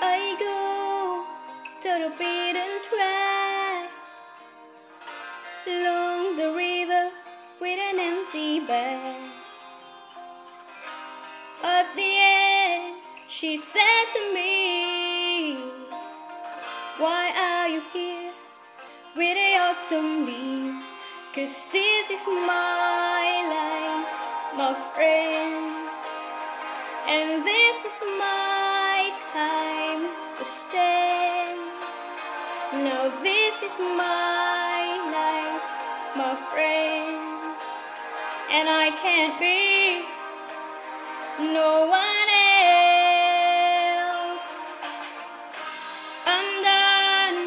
I go to the beaten track along the river with an empty bag. At the end, she said to me, Why are you here with the autumn leaves? Cause this is my life, my friend. And I can't be no one else. I'm done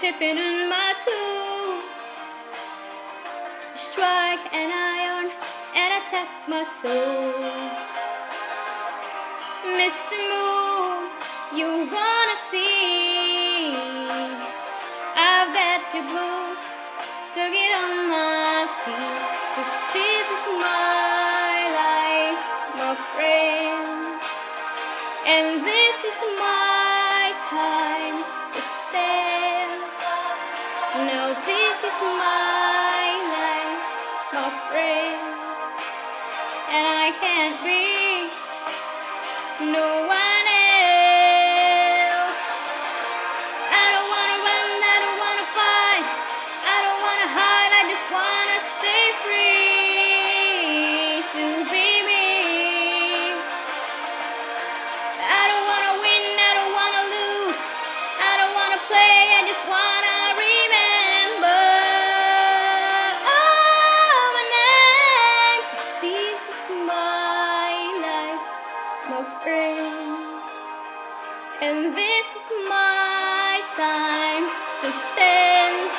tipping on my toe. Strike an iron and attack my soul. Mr. Moon, you wanna see? I've got the blues to get on my my life, my friend. And I can't be no one And this is my time to stand.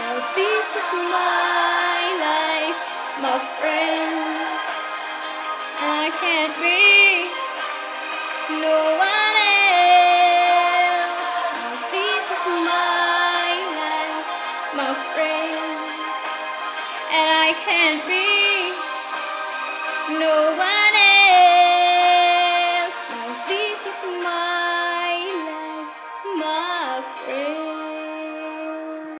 Now this is my life, my friend. I can't be no one my friend. And I can't be no one